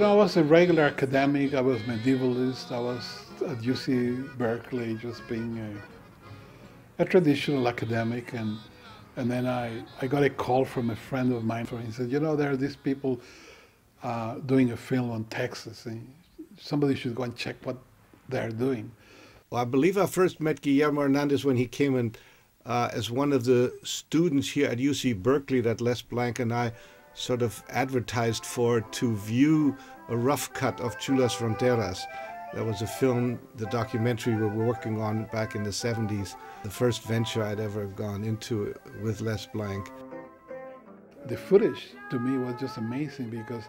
Know, I was a regular academic. I was medievalist. I was at UC Berkeley, just being a, a traditional academic. And, and then I, I got a call from a friend of mine. For he said, you know, there are these people uh, doing a film on Texas. And somebody should go and check what they're doing. Well, I believe I first met Guillermo Hernandez when he came in uh, as one of the students here at UC Berkeley that Les Blank and I sort of advertised for to view a rough cut of Chulas Fronteras. That was a film, the documentary we were working on back in the 70s, the first venture I'd ever gone into with Les Blank. The footage to me was just amazing because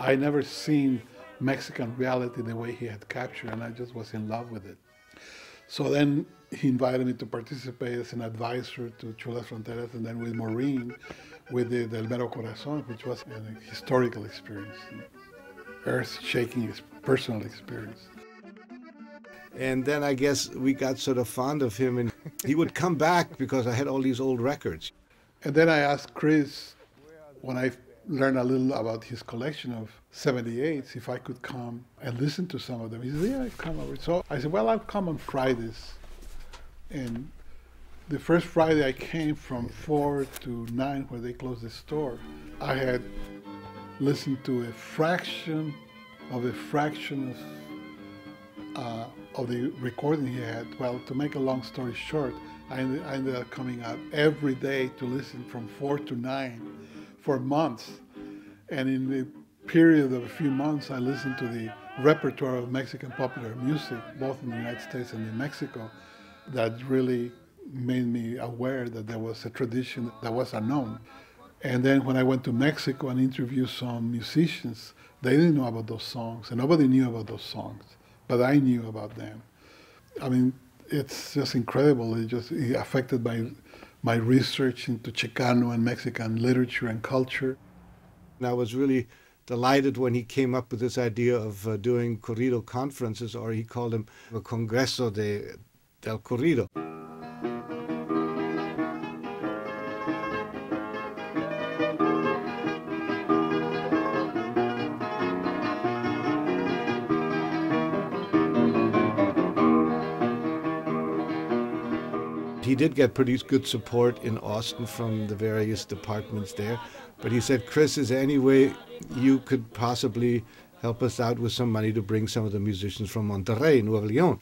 I never seen Mexican reality the way he had captured, and I just was in love with it. So then he invited me to participate as an advisor to Chulas Fronteras, and then with Maureen, with the Del Mero Corazon, which was a historical experience, earth-shaking personal experience. And then I guess we got sort of fond of him, and he would come back because I had all these old records. And then I asked Chris, when I learned a little about his collection of 78s, if I could come and listen to some of them. He said, yeah, I come over. So I said, well, I'll come on Fridays. And the first Friday I came from 4 to 9 where they closed the store, I had listened to a fraction of a fraction of, uh, of the recording he had. Well, to make a long story short, I ended, I ended up coming out every day to listen from 4 to 9 for months. And in the period of a few months, I listened to the repertoire of Mexican popular music, both in the United States and in Mexico, that really made me aware that there was a tradition that was unknown. And then when I went to Mexico and interviewed some musicians, they didn't know about those songs, and nobody knew about those songs, but I knew about them. I mean, it's just incredible. It just it affected my my research into Chicano and Mexican literature and culture. And I was really delighted when he came up with this idea of uh, doing corrido conferences, or he called them a Congreso de, del Corrido. He did get pretty good support in Austin from the various departments there. But he said, Chris, is there any way you could possibly help us out with some money to bring some of the musicians from Monterrey, Nuevo León?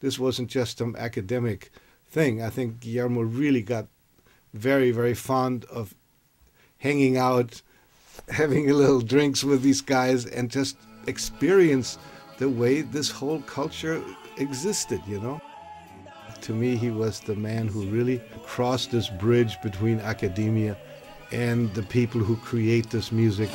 This wasn't just some academic thing. I think Guillermo really got very, very fond of hanging out, having a little drinks with these guys, and just experience the way this whole culture existed, you know? To me, he was the man who really crossed this bridge between academia and the people who create this music.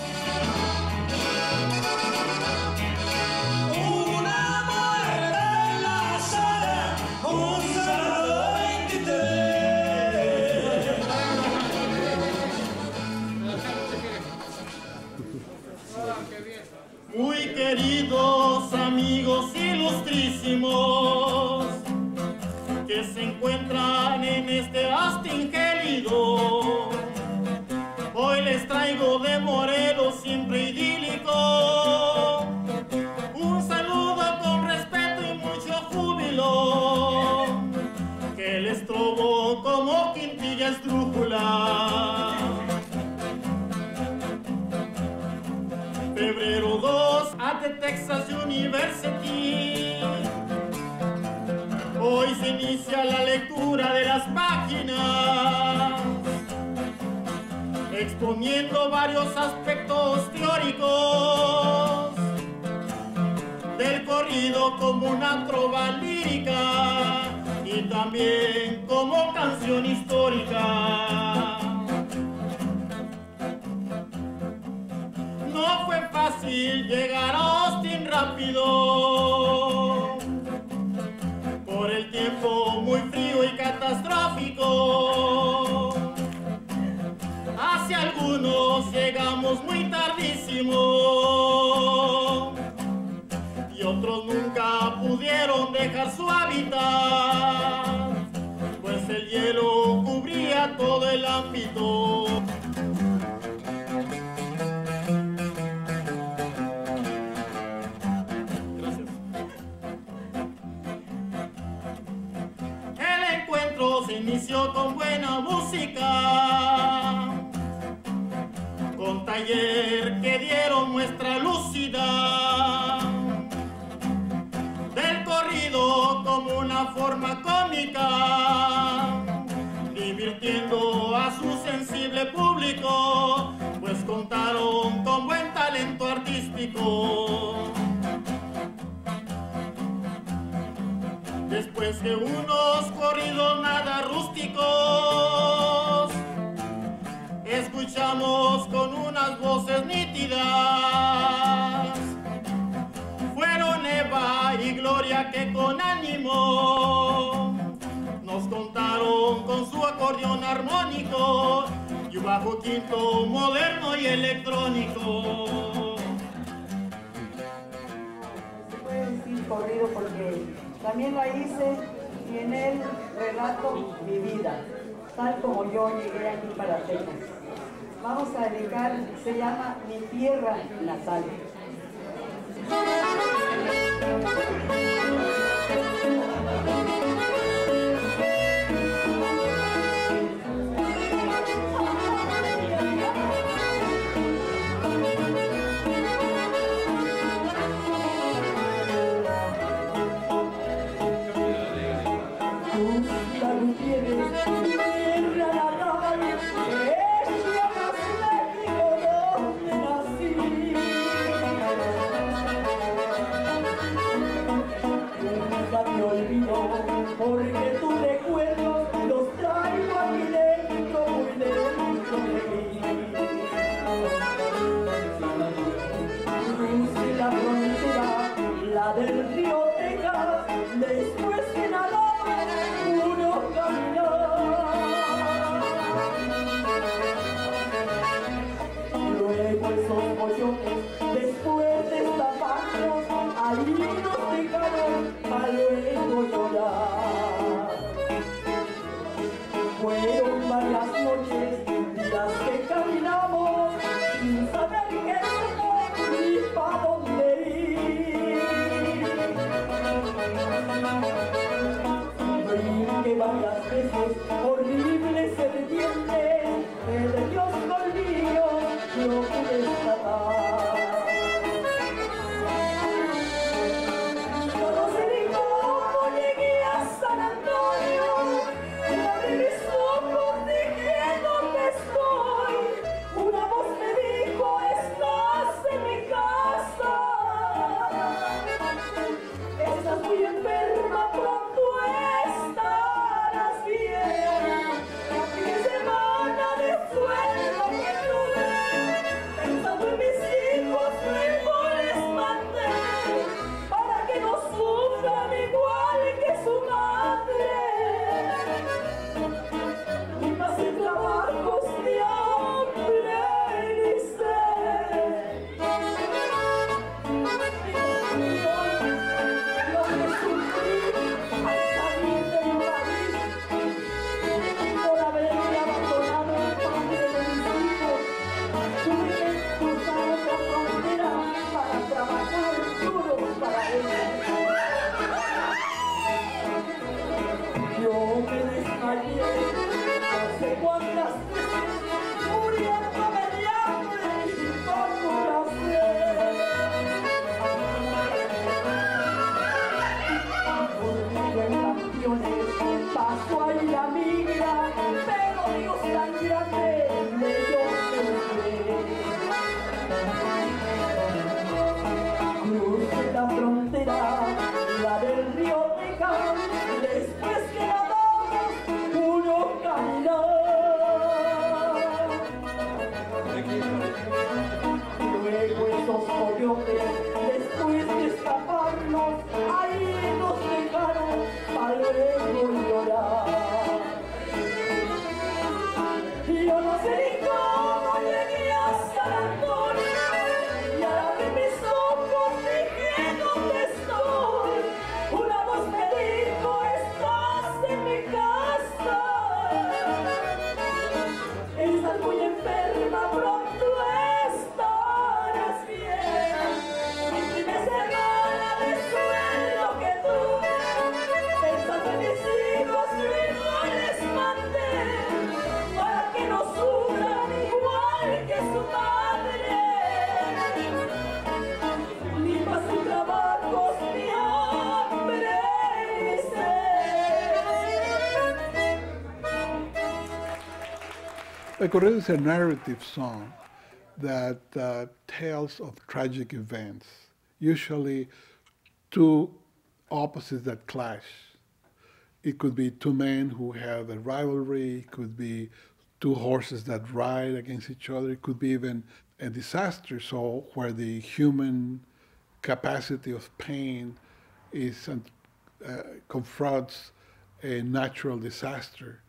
todo el ámbito. Gracias. El encuentro se inició con buena música, con taller que dieron muestra lúcida del corrido como una forma cómica. público, pues contaron con buen talento artístico. Después de unos corridos nada rústicos, escuchamos con unas voces nítidas. Fueron Eva y Gloria que con ánimo nos contaron con su acordeón armónico y un bajo quinto moderno y electrónico. Se puede decir corrido porque también la hice y en él relato mi vida, tal como yo llegué aquí para Texas. Vamos a dedicar, se llama Mi tierra natal. Recorrido is a narrative song that uh, tells of tragic events, usually two opposites that clash. It could be two men who have a rivalry, it could be two horses that ride against each other, it could be even a disaster, so where the human capacity of pain is uh, confronts a natural disaster.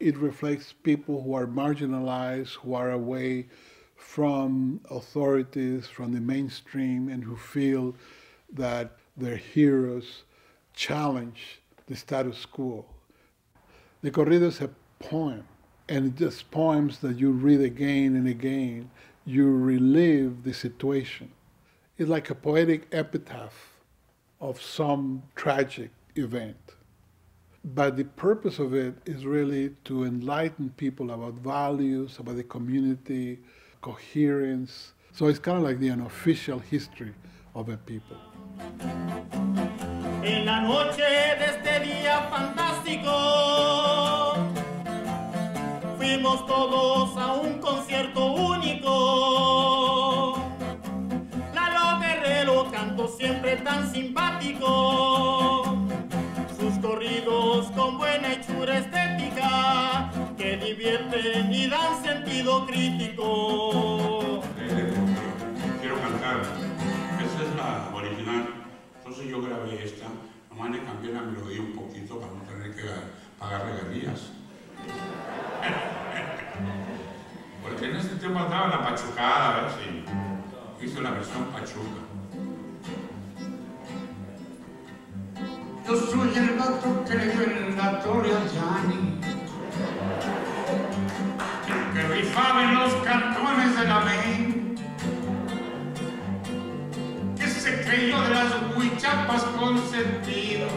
It reflects people who are marginalized, who are away from authorities, from the mainstream, and who feel that their heroes challenge the status quo. The corrido is a poem, and just poems that you read again and again, you relive the situation. It's like a poetic epitaph of some tragic event. But the purpose of it is really to enlighten people about values, about the community, coherence. So it's kind of like the unofficial history of a people. En la noche de este día fantástico, todos a un concierto único. Lalo Guerrero cantó siempre tan simpático, sus corridos con buena hechura estética, que divierten y dan sentido crítico. quiero cantar. Esa es la original. Entonces yo grabé esta. Nomás le cambié la melodía un poquito para no tener que pagar regalías. Pachucada, a ver si hice la versión pachuca. Yo soy el gato que le dio el gatorio a Gianni. El que rifaba en los cantones de la Main. Que se creyó de las huichapas con sentido.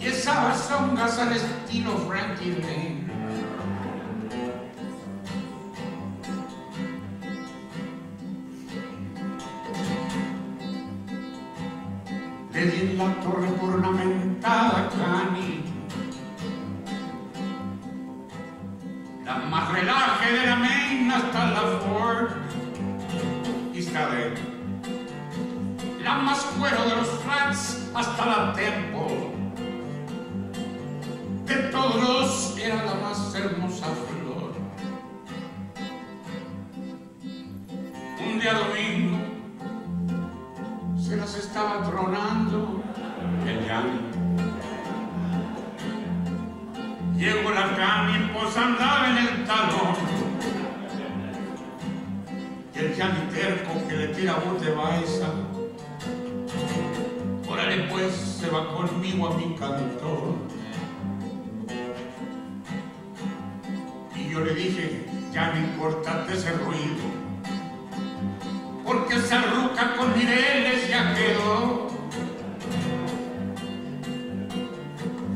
Y esas songas al estilo Frankie Lane. Calafort Iscaret La más fuera de los Franks hasta la Temple De todos era la más Yanni terco que le tira bote baisa. Órale pues, se va conmigo a mi cantor. Y yo le dije, ya no importa ese ruido porque esa ruca con Mireles ya quedó.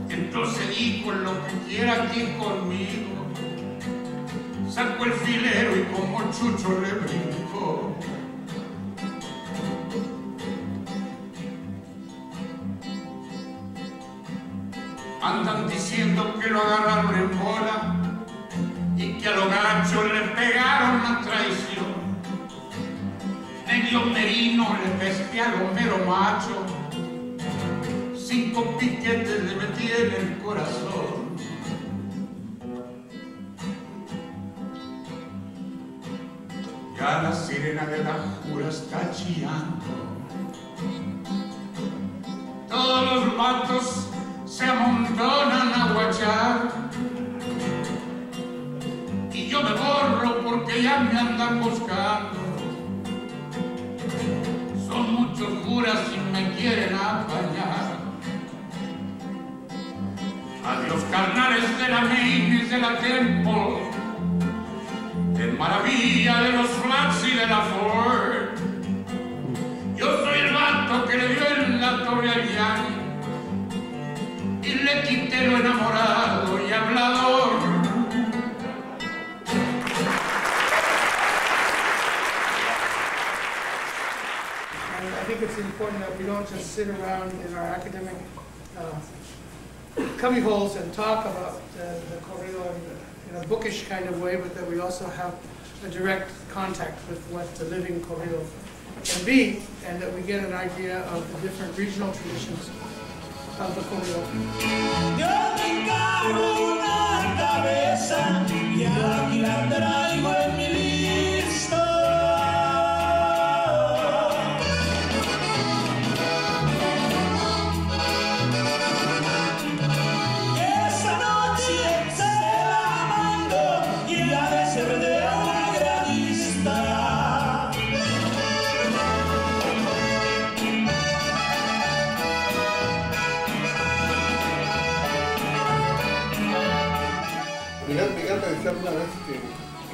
Entonces dijo lo que quiera aquí conmigo. Sacó el filero y como chucho le. Que lo agarraron en bola y que a los gachos le pegaron la traición medio merino le pesqué al homero macho, cinco piquetes le metí en el corazón. Ya la sirena de la jura está chillando. De la de la Temple, de maravilla de los Flats y de la Ford. Yo soy el vato que le dio en la torre Yanni y le quité lo enamorado y hablador. I think it's important that we don't just sit around in our academic cubbyholes and talk about uh, the the corrido in a bookish kind of way, but that we also have a direct contact with what the living corrido can be, and that we get an idea of the different regional traditions of the corrido.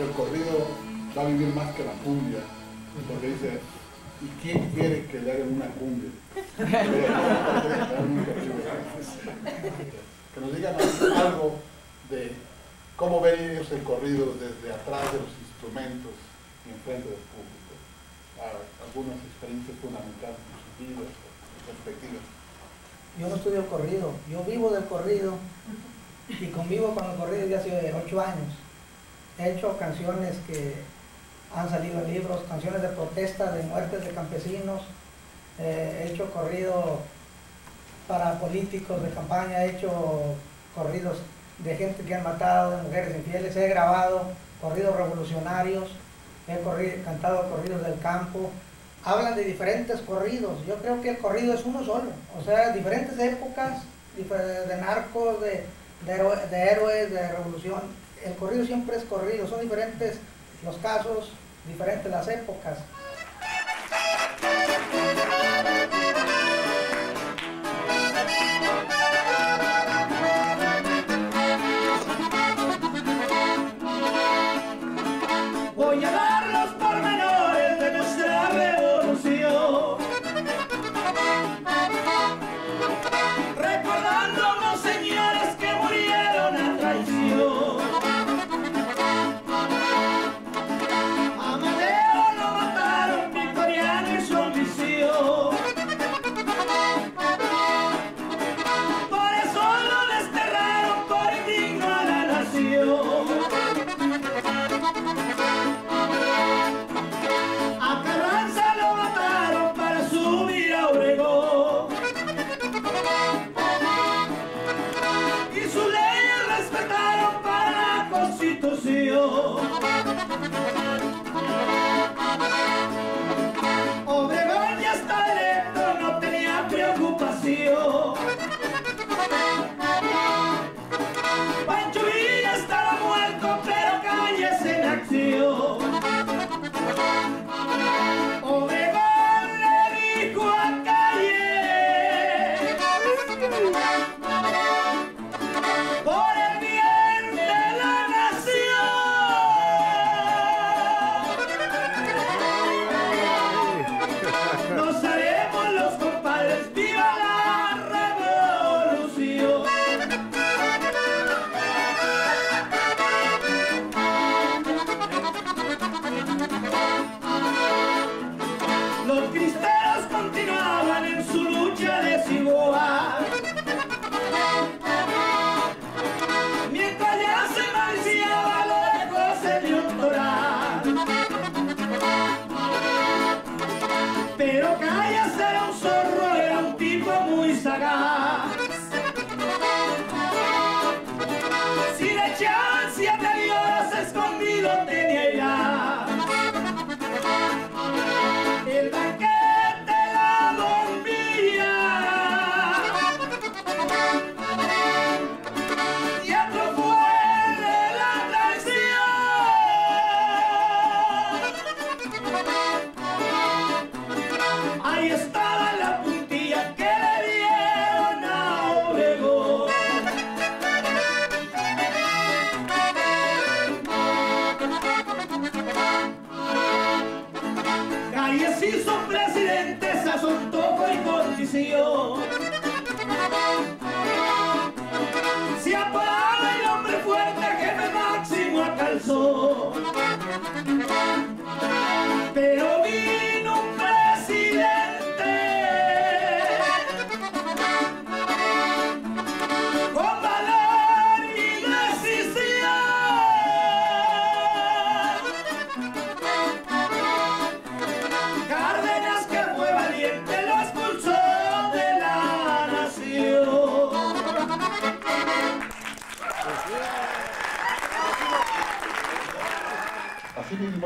El corrido va a vivir más que la cumbia, porque dice, ¿y quién quiere que le hagan una cumbia? que nos digan algo de cómo ven ellos el corrido desde atrás de los instrumentos y enfrente del público. Ah, algunas experiencias fundamentales en sus vidas, perspectivas. Yo no estudio corrido, yo vivo del corrido y convivo con el corrido ya hace ocho años. He hecho canciones que han salido en libros, canciones de protesta, de muertes de campesinos. Eh, he hecho corrido para políticos de campaña, he hecho corridos de gente que han matado, de mujeres infieles, he grabado corridos revolucionarios, he cantado corridos del campo, hablan de diferentes corridos. Yo creo que el corrido es uno solo, o sea, diferentes épocas, de narcos, de, de héroes, de revolución. El corrido siempre es corrido, son diferentes los casos, diferentes las épocas.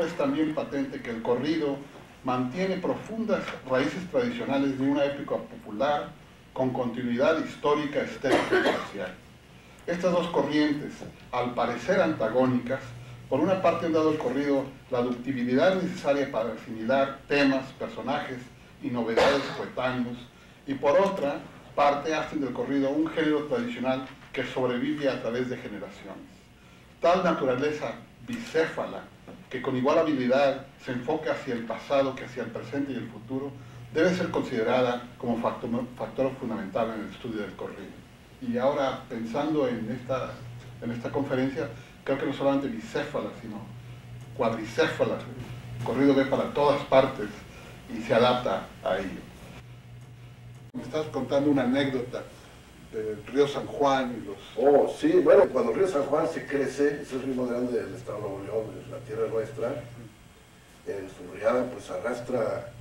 Es también patente que el corrido mantiene profundas raíces tradicionales de una época popular con continuidad histórica, estética y social. Estas dos corrientes, al parecer antagónicas, por una parte han dado al corrido la ductibilidad necesaria para asimilar temas, personajes y novedades coetáneos, y por otra parte hacen del corrido un género tradicional que sobrevive a través de generaciones. Tal naturaleza bicéfala, que con igual habilidad se enfoca hacia el pasado que hacia el presente y el futuro, debe ser considerada como factor, fundamental en el estudio del corrido. Y ahora, pensando en esta, en esta conferencia, creo que no solamente bicéfala, sino cuadricéfala. El corrido ve para todas partes y se adapta a ello. Me estás contando una anécdota del río San Juan y los... Oh, sí, bueno, cuando el río San Juan se crece, es el río grande del estado de Nuevo León, la tierra nuestra, en su riada pues arrastra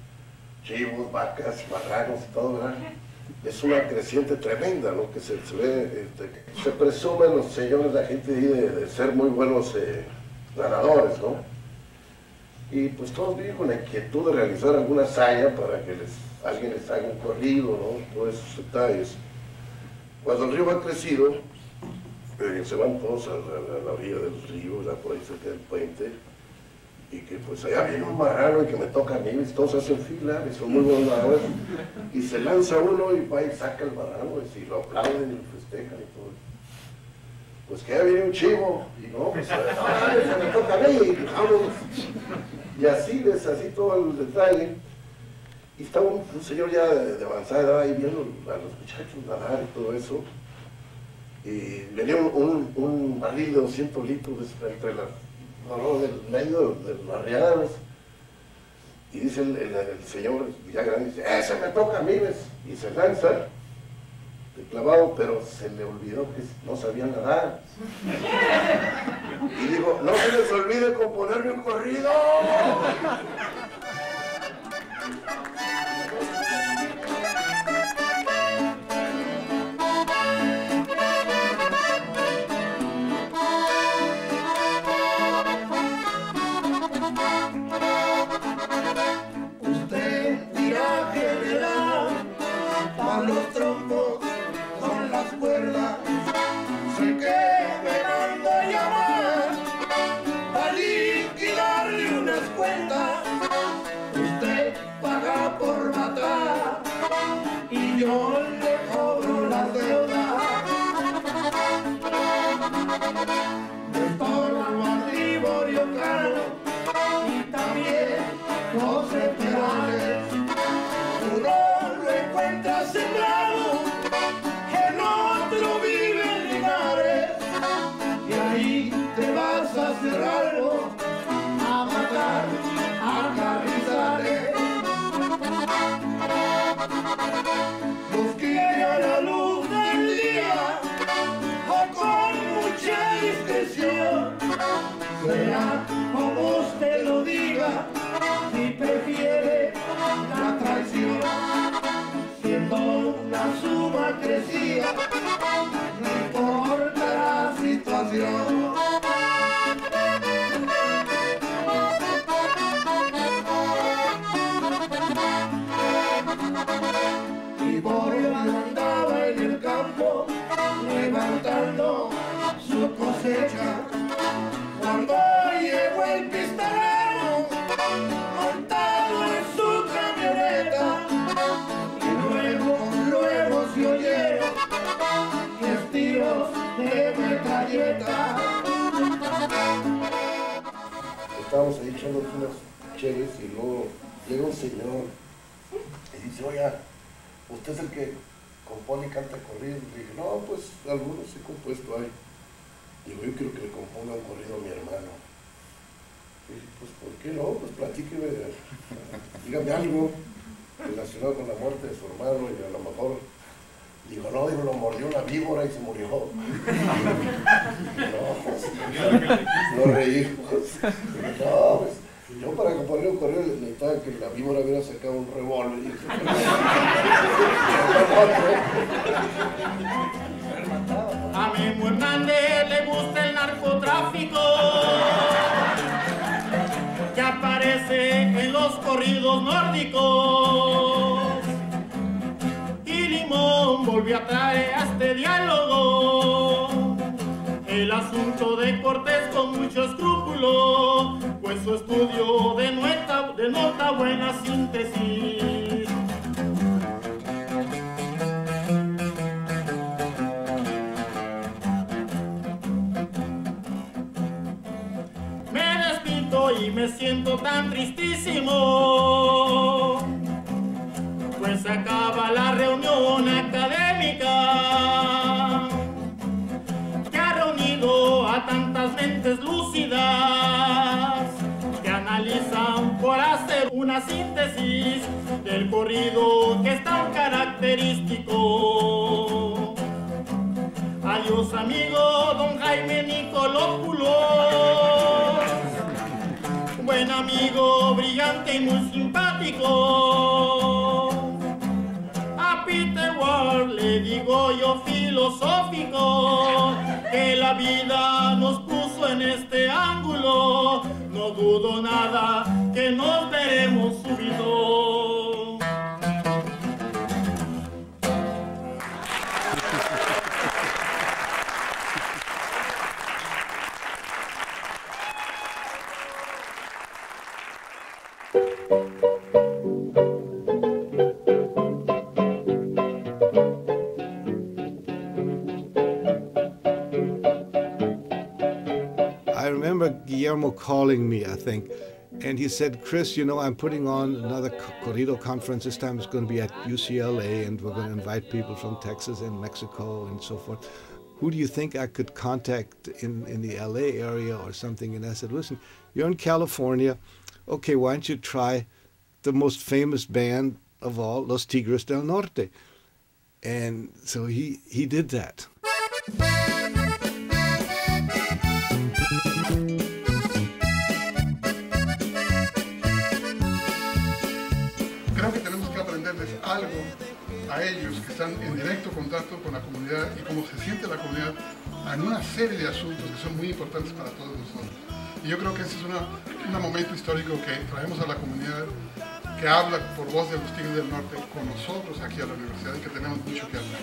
chivos, vacas, marranos y todo, ¿verdad? Es una creciente tremenda, ¿no? Que se, se ve, este, se presumen los señores, la gente ahí de, de ser muy buenos eh, ganadores, ¿no? Y pues todos viven con la inquietud de realizar alguna hazaña para que les, alguien les haga un corrido, ¿no? Todos esos detalles. Cuando el río va crecido, eh, se van todos a la, a la orilla del río, ya por ahí cerca del puente, y que pues allá viene un marrano y que me toca a mí, y todos hacen fila, y son muy buenos y se lanza uno y va y saca el marrano, y lo aplauden y lo festejan y todo. Pues que ya viene un chivo, y no, pues ah, ese me toca a mí, y vámonos. Y así ves, así todo el detalle. Y estaba un, señor ya de, de avanzada edad ahí viendo a los muchachos nadar y todo eso. Y venía un, un, barril de 200 litros entre las, no, del medio de las riadas. Y dice el, señor ya grande, dice, ese me toca a mí, ¿ves? Y se lanza de clavado, pero se le olvidó que no sabía nadar. Y dijo, no se les olvide componerme un corrido. Estábamos ahí echando unas cheves y luego llega un señor y dice, oiga, ¿usted es el que compone y canta corridos? Le dije, no, pues algunos he compuesto ahí. Digo, yo quiero que le componga un corrido a mi hermano. Y dije, pues ¿por qué no? Pues platíqueme, dígame algo relacionado con la muerte de su hermano y a lo mejor Digo, no, digo, lo mordió una víbora y se murió. no, no reímos. No, pues, yo para componer un correo necesitaba que la víbora hubiera sacado un revólver. y- A Memo Hernández le gusta el narcotráfico. corridos nórdicos. Y Limón volvió a traer a este diálogo el asunto de Cortés con mucho escrúpulo, pues su estudio denota, denota buena síntesis. Me despinto y me siento tan tristísimo, pues acaba la reunión académica que analizan por hacer una síntesis del corrido que es tan característico. Adiós amigo don Jaime Nicolópulos, buen amigo, brillante y muy simpático. A Peter Ward le digo yo filosófico que la vida nos este ángulo. No dudo nada que nos veremos subido. Guillermo calling me, I think, and he said, Chris, you know, I'm putting on another corrido conference. This time it's going to be at UCLA, and we're going to invite people from Texas and Mexico and so forth. Who do you think I could contact in, in the LA area or something? And I said, listen, you're in California. Okay, why don't you try the most famous band of all, Los Tigres del Norte? And so he, he did that. Ellos que están en directo contacto con la comunidad y cómo se siente la comunidad en una serie de asuntos que son muy importantes para todos nosotros. Y yo creo que ese es una- un momento histórico que traemos a la comunidad que habla por voz de los Tigres del Norte con nosotros aquí a la universidad y que tenemos mucho que hablar.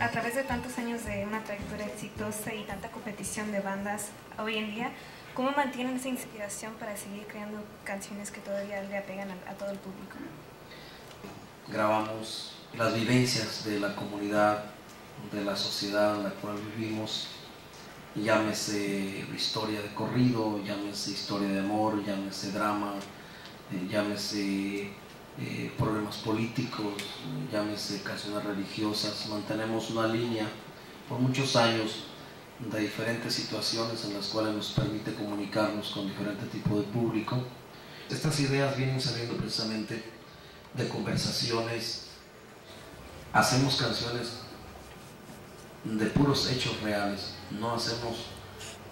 A través de tantos años de una trayectoria exitosa y tanta competición de bandas hoy en día, ¿cómo mantienen esa inspiración para seguir creando canciones que todavía le apegan a, a todo el público? grabamos las vivencias de la comunidad, de la sociedad en la cual vivimos, llámese historia de corrido, llámese historia de amor, llámese drama, eh, llámese eh, problemas políticos, llámese canciones religiosas, mantenemos una línea por muchos años de diferentes situaciones en las cuales nos permite comunicarnos con diferente tipo de público. Estas ideas vienen saliendo precisamente de conversaciones, hacemos canciones de puros hechos reales, no hacemos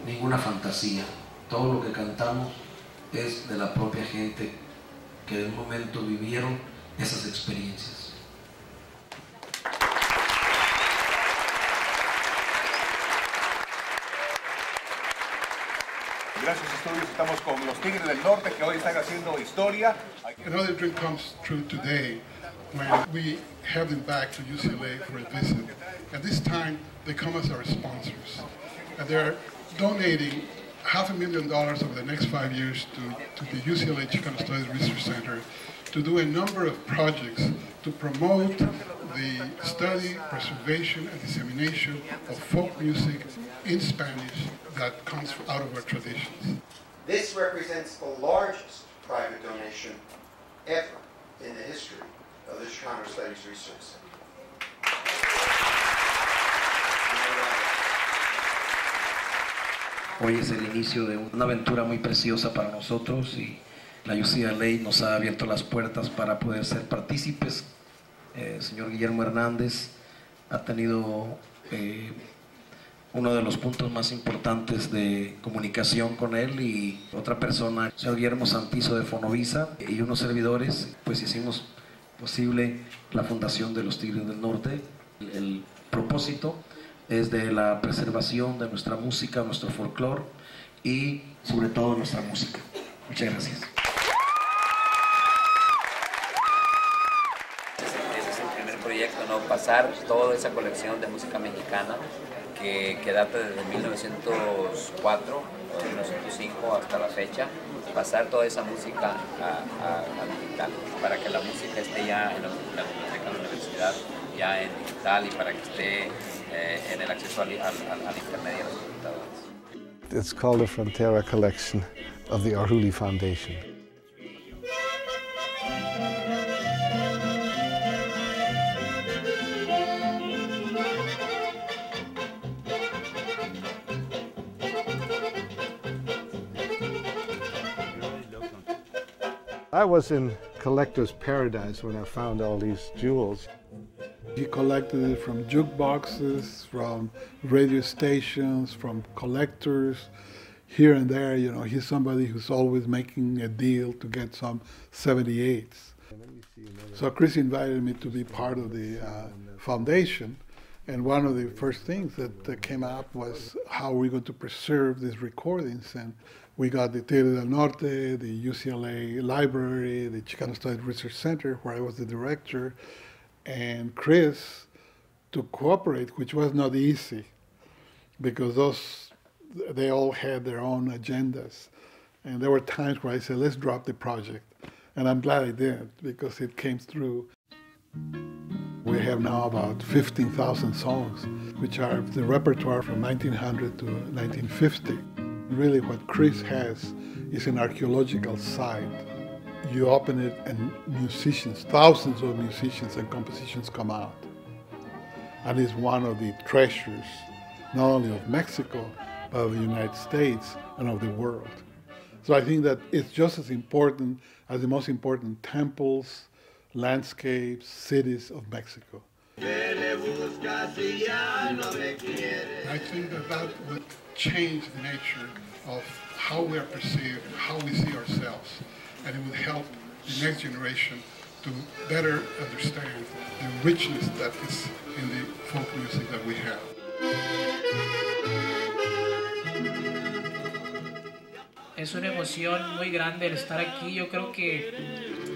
ninguna fantasía, todo lo que cantamos es de la propia gente que en un momento vivieron esas experiencias. Gracias estudios, estamos con los Tigres del Norte que hoy están haciendo historia. Another dream comes true today when we have them back to UCLA for a visit. At this time, they come as our sponsors. And they're donating half a million dollars over the next five years to, to the UCLA Chicano Studies Research Center to do a number of projects to promote the study, preservation, and dissemination of folk music in Spanish that comes out of our traditions. This represents the largest private donation ever in the history of the Chicano Studies Research Center. Hoy es el inicio de una aventura muy preciosa para nosotros y la UCLA nos ha abierto las puertas para poder ser partícipes. Eh, el señor Guillermo Hernández ha tenido eh, uno de los puntos más importantes de comunicación con él y otra persona, el señor Guillermo Santizo de Fonovisa y unos servidores, pues hicimos posible la fundación de los Tigres del Norte. El propósito es de la preservación de nuestra música, nuestro folclore y sobre todo nuestra música. Muchas gracias. Ese es el primer proyecto, ¿no? Pasar toda esa colección de música mexicana que, data desde 1904, 1905 hasta la fecha, pasar toda esa música a, a, digital, para que la música esté ya en la, biblioteca la universidad, ya en digital y para que esté eh, en el acceso al, al, al internet y a las computadoras. It's called the Frontera Collection of the Arhoolie Foundation. I was in collector's paradise when I found all these jewels. He collected it from jukeboxes, from radio stations, from collectors, here and there. You know, he's somebody who's always making a deal to get some 78s. So Chris invited me to be part of the uh, foundation. And one of the first things that, that came up was how we're going to preserve these recordings. And we got the Tigre del Norte, the UCLA Library, the Chicano Studies Research Center, where I was the director, and Chris to cooperate, which was not easy because those they all had their own agendas. And there were times where I said, let's drop the project. And I'm glad I did because it came through. We have now about 15,000 songs, which are the repertoire from 1900 to 1950. Really, what Chris has is an archaeological site. You open it, and musicians, thousands of musicians and compositions come out. And it's one of the treasures, not only of Mexico, but of the United States and of the world. So I think that it's just as important as the most important temples, landscapes, cities of Mexico. I think that that would change the nature of how we are perceived, how we see ourselves, and it would help the next generation to better understand the richness that is in the folk music that we have. Es una emoción muy grande el estar aquí. Yo creo que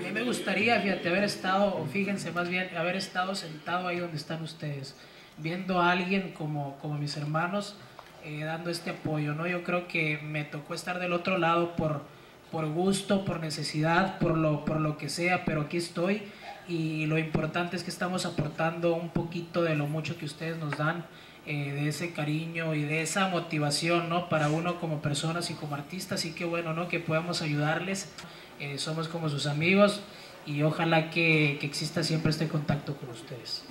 a mí me gustaría, fíjate, haber estado, o fíjense más bien, haber estado sentado ahí donde están ustedes, viendo a alguien como, como mis hermanos eh, dando este apoyo, ¿no? Yo creo que me tocó estar del otro lado por, por gusto, por necesidad, por lo, por lo que sea, pero aquí estoy y lo importante es que estamos aportando un poquito de lo mucho que ustedes nos dan, eh, de ese cariño y de esa motivación, ¿no? Para uno como personas y como artistas, y qué bueno, ¿no? Que podamos ayudarles, eh, somos como sus amigos y ojalá que, que exista siempre este contacto con ustedes.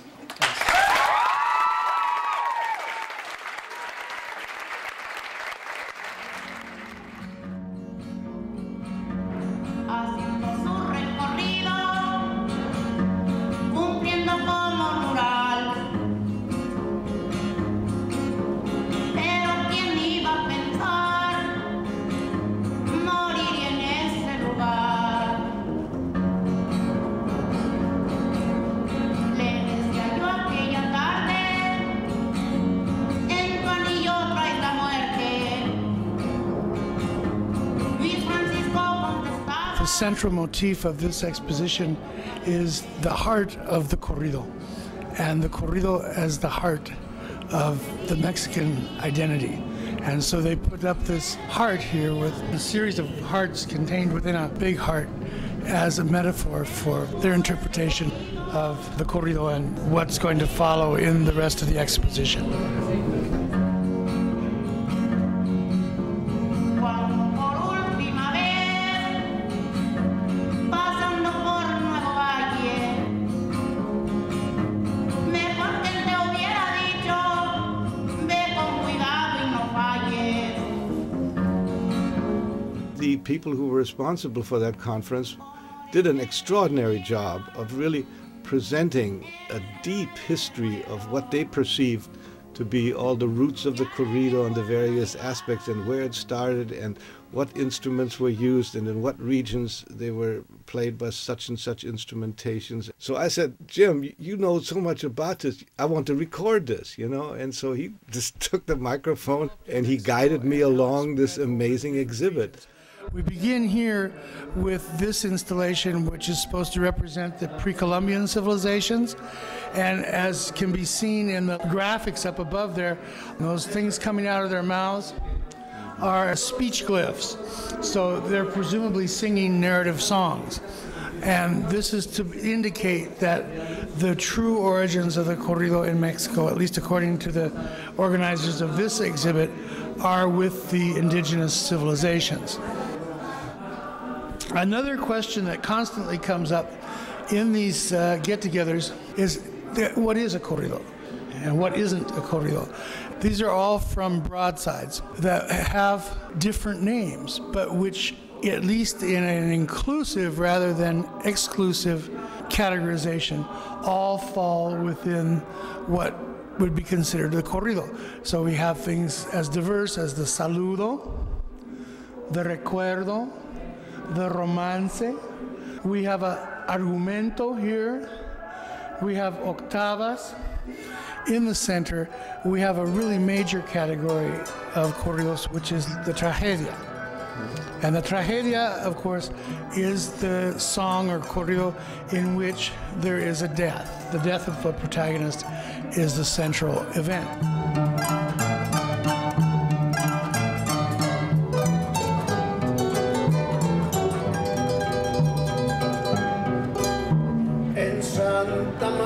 Central motif of this exposition is the heart of the corrido, and the corrido as the heart of the Mexican identity. And so they put up this heart here with a series of hearts contained within a big heart as a metaphor for their interpretation of the corrido and what's going to follow in the rest of the exposition. People who were responsible for that conference did an extraordinary job of really presenting a deep history of what they perceived to be all the roots of the corrido and the various aspects and where it started and what instruments were used and in what regions they were played by such and such instrumentations. So I said, Jim, you- you know so much about this. I want to record this, you know? And so he just took the microphone and he guided me along this amazing exhibit. We begin here with this installation, which is supposed to represent the pre Columbian civilizations. And as can be seen in the graphics up above there, those things coming out of their mouths are speech glyphs. So they're presumably singing narrative songs. And this is to indicate that the true origins of the corrido in Mexico, at least according to the organizers of this exhibit, are with the indigenous civilizations. Another question that constantly comes up in these uh, get togethers is what is a corrido and what isn't a corrido? These are all from broadsides that have different names, but which, at least in an inclusive rather than exclusive categorization, all fall within what would be considered a corrido. So we have things as diverse as the saludo, the recuerdo, the romance. We have a argumento here. We have octavas. In the center, we have a really major category of corridos, which is the tragedia. And the tragedia, of course, is the song or corrido in which there is a death. The death of the protagonist is the central event. cantar.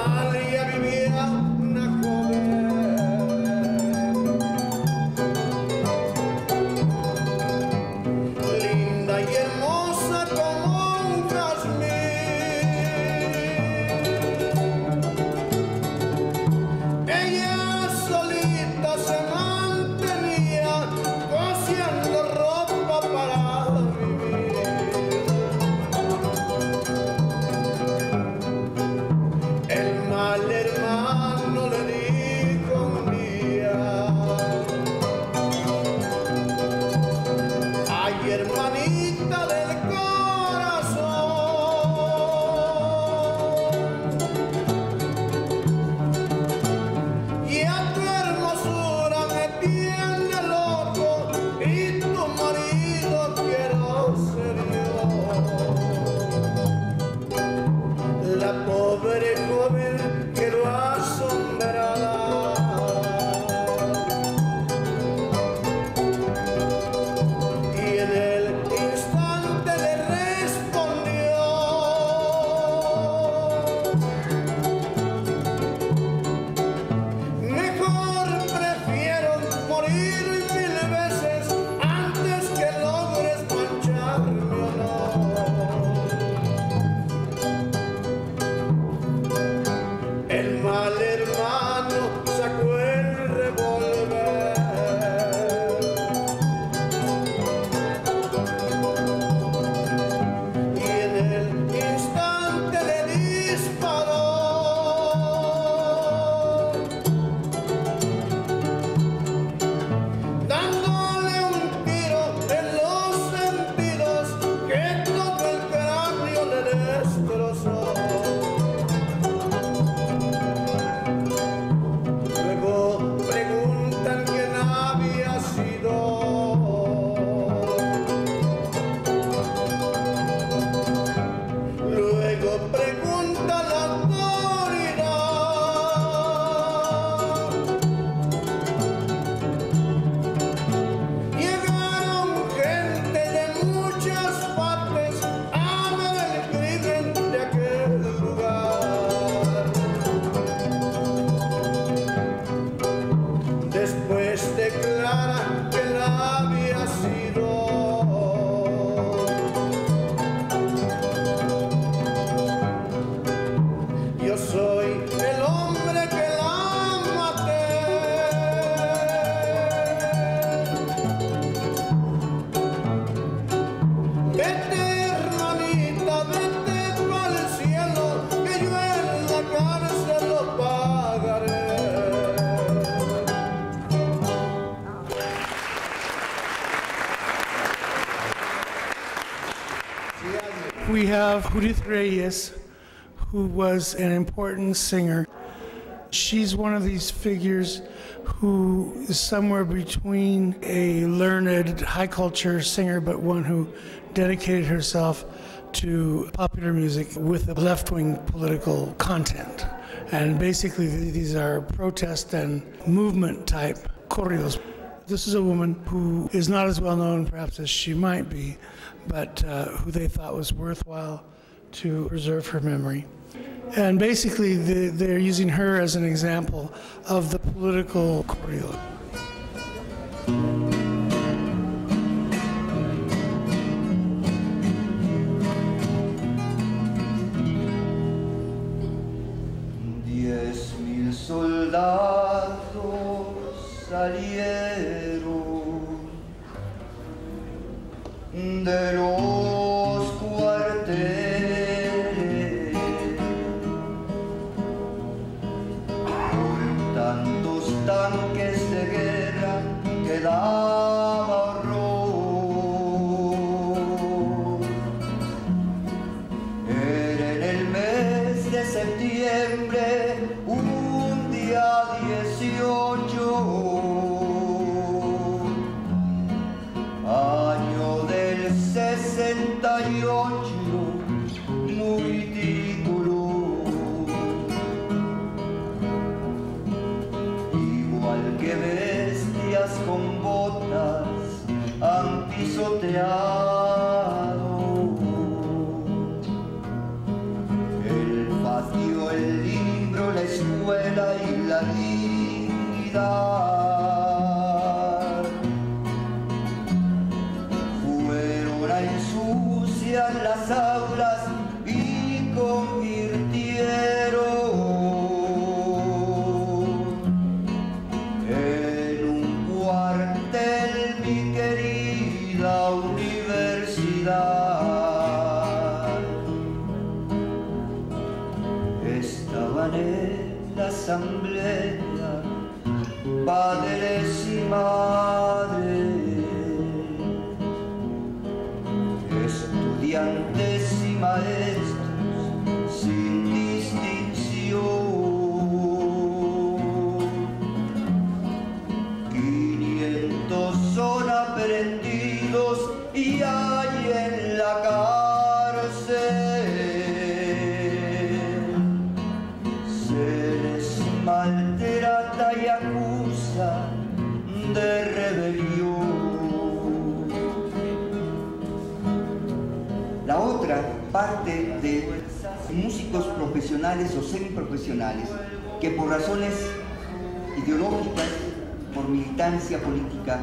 Judith Reyes, who was an important singer. She's one of these figures who is somewhere between a learned high culture singer, but one who dedicated herself to popular music with a left wing political content. And basically, these are protest and movement type corridos. This is a woman who is not as well known, perhaps, as she might be, but uh, who they thought was worthwhile to preserve her memory. And basically, the, they're using her as an example of the political corrido. Semiprofesionales que por razones ideológicas, por militancia política,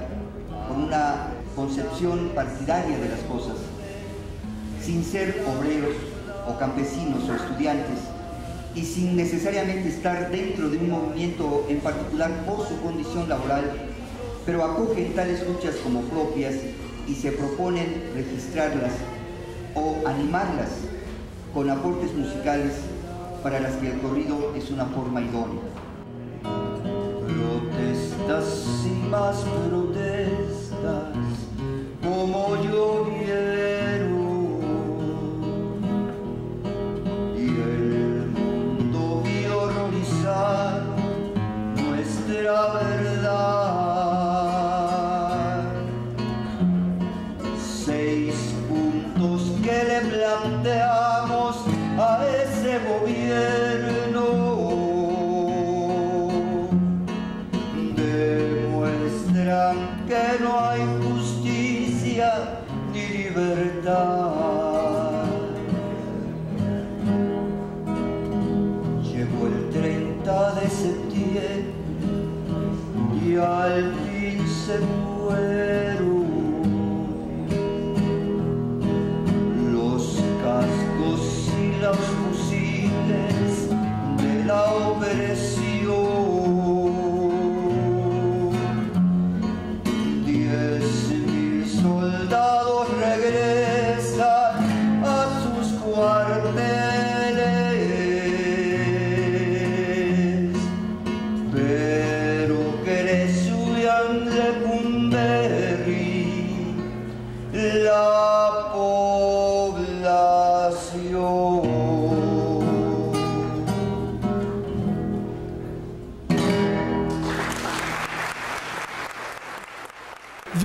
por una concepción partidaria de las cosas, sin ser obreros o campesinos o estudiantes y sin necesariamente estar dentro de un movimiento en particular por su condición laboral, pero acogen tales luchas como propias y se proponen registrarlas o animarlas con aportes musicales para las que el corrido es una forma idónea.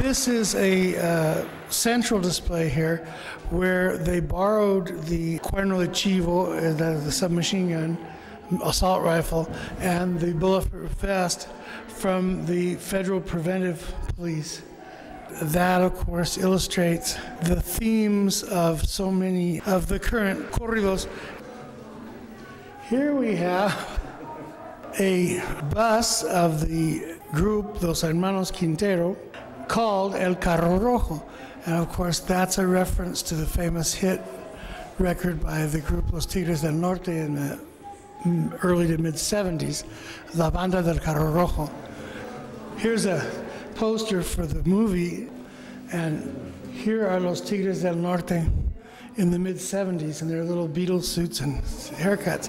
This is a uh, central display here where they borrowed the Cuerno de Chivo, uh, the, the submachine gun, assault rifle, and the bulletproof vest from the Federal Preventive Police. That, of course, illustrates the themes of so many of the current corridos. Here we have a bus of the group Los Hermanos Quintero called El Carro Rojo. And of course, that's a reference to the famous hit record by the group Los Tigres del Norte in the early to mid 70s, La Banda del Carro Rojo. Here's a poster for the movie, and here are Los Tigres del Norte in the mid 70s in their little Beatles suits and haircuts.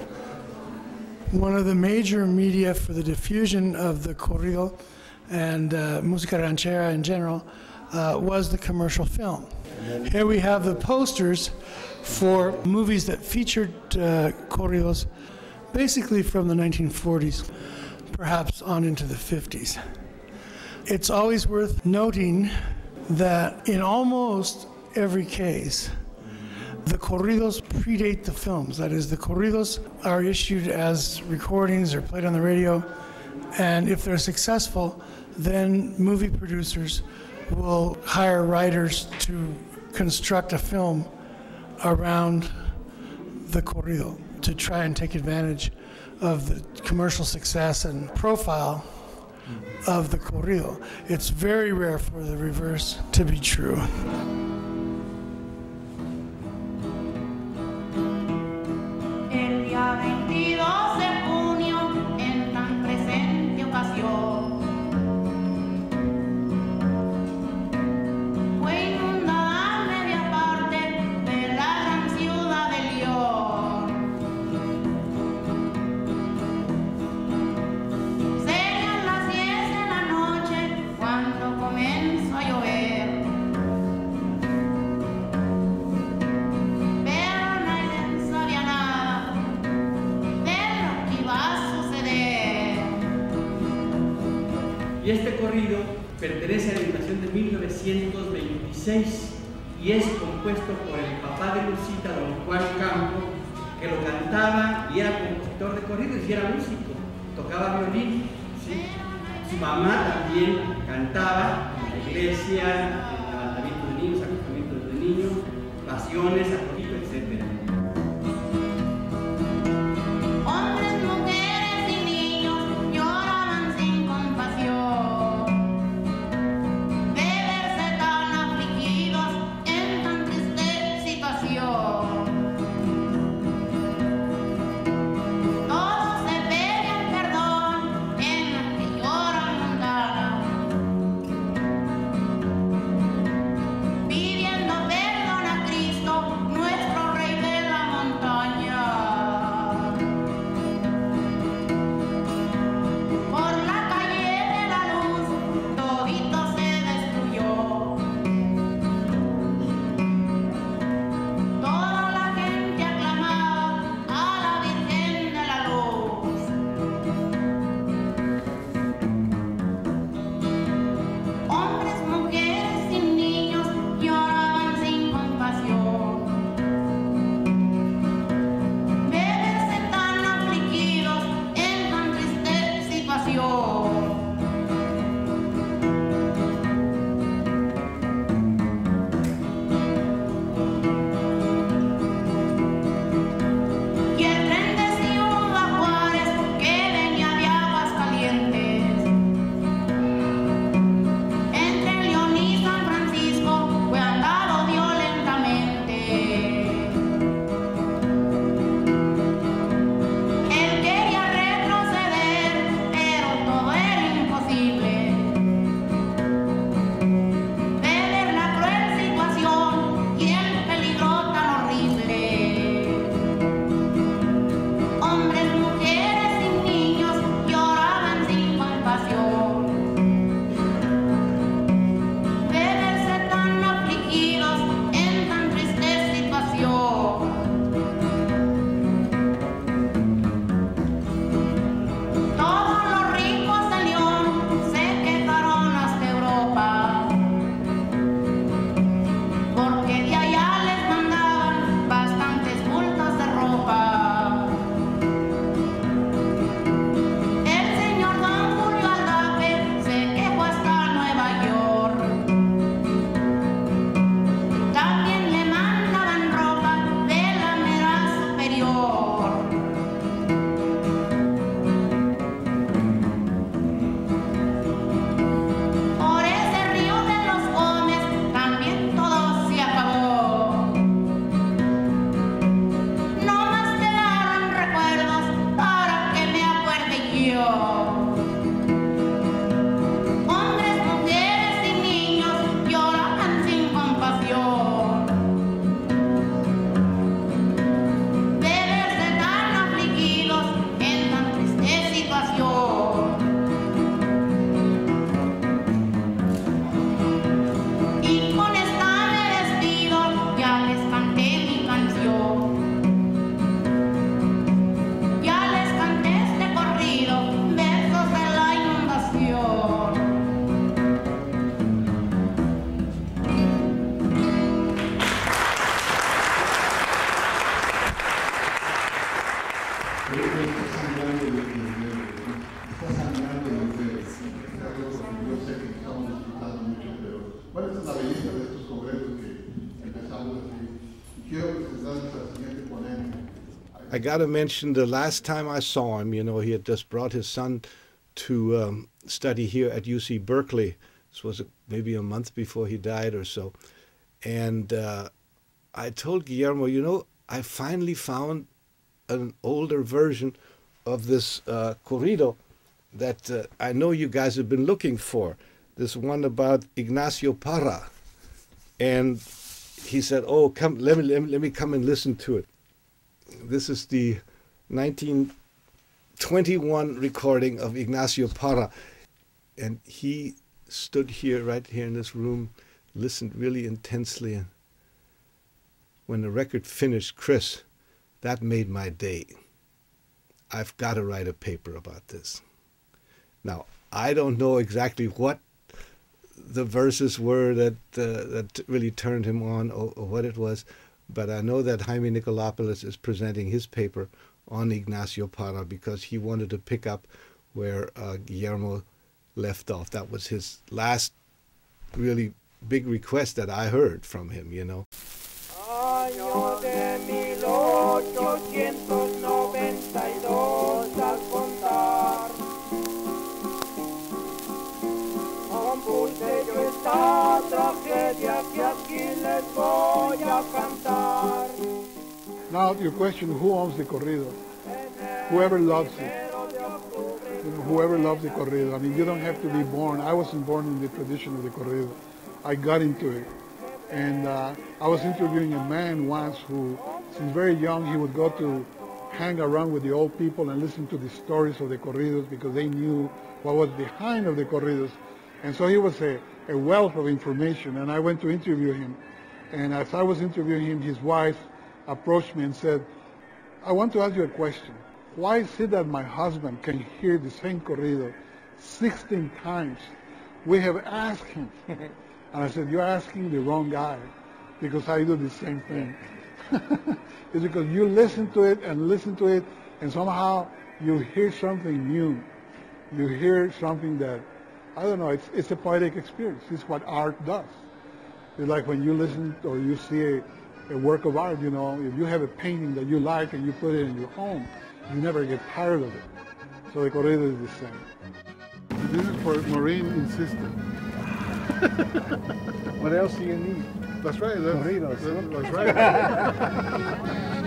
One of the major media for the diffusion of the corrido and uh, música ranchera in general uh, was the commercial film. Here we have the posters for movies that featured uh, corridos basically from the 1940s, perhaps on into the 50s. It's always worth noting that in almost every case, the corridos predate the films. That is, the corridos are issued as recordings or played on the radio, and if they're successful, then movie producers will hire writers to construct a film around the corrido to try and take advantage of the commercial success and profile of the corrido. It's very rare for the reverse to be true. Y era músico, tocaba violín. ¿sí? Su mamá también cantaba en la iglesia, en levantamiento de niños, acostamientos de niños, pasiones, acogito, got to mention the last time I saw him, you know, he had just brought his son to um, study here at UC Berkeley. This was maybe a month before he died or so. And uh, I told Guillermo, you know, I finally found an older version of this uh, corrido that uh, I know you guys have been looking for. This one about Ignacio Parra. And he said, "Oh, come, let me, let me let me come and listen to it." This is the 1921 recording of Ignacio Parra, and he stood here, right here in this room, listened really intensely, and when the record finished, Chris, that made my day. I've got to write a paper about this. Now, I don't know exactly what the verses were that uh, that really turned him on or, or, what it was, but I know that Jaime Nicolopulos is presenting his paper on Ignacio Parra because he wanted to pick up where uh, Guillermo left off. That was his last really big request that I heard from him, you know. Now, your question, who owns the corrido? Whoever loves it. You know, whoever loves the corrido. I mean, you don't have to be born. I wasn't born in the tradition of the corrido. I got into it. And uh, I was interviewing a man once who, since very young, he would go to hang around with the old people and listen to the stories of the corridos because they knew what was behind of the corridos. And so he was a, a wealth of information. And I went to interview him. And as I was interviewing him, his wife approached me and said, I want to ask you a question. Why is it that my husband can hear the same corrido 16 times? We have asked him. and I said, you're asking the wrong guy because I do the same thing. it's because you listen to it and listen to it and somehow you hear something new. You hear something that, I don't know, it's, it's a poetic experience. It's what art does. It's like when you listen or you see a, a work of art, you know, if you have a painting that you like and you put it in your home, you never get tired of it. So the corrido is the same. This is for Maureen insisted. what else do you need? That's right. That's, Corridos. that's, that's right.